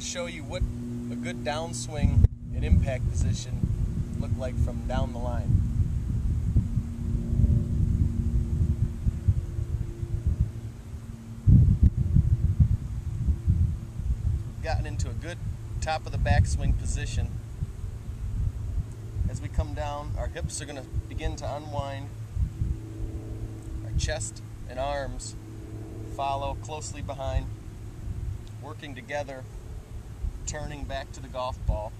to show you what a good downswing and impact position look like from down the line. Gotten into a good top of the backswing position. As we come down, our hips are going to begin to unwind. Our chest and arms follow closely behind, working together, turning back to the golf ball.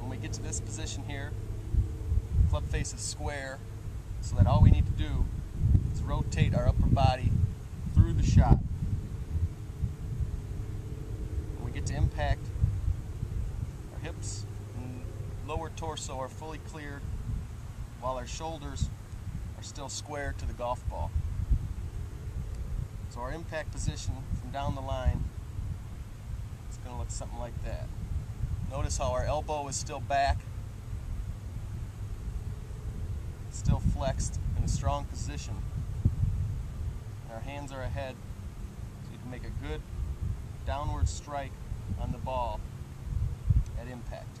When we get to this position here, club face is square, so that all we need to do is rotate our upper body through the shot. When we get to impact, our hips and lower torso are fully cleared while our shoulders are still square to the golf ball. So our impact position from down the line going to look something like that. Notice how our elbow is still back, still flexed in a strong position. And our hands are ahead so you can make a good downward strike on the ball at impact.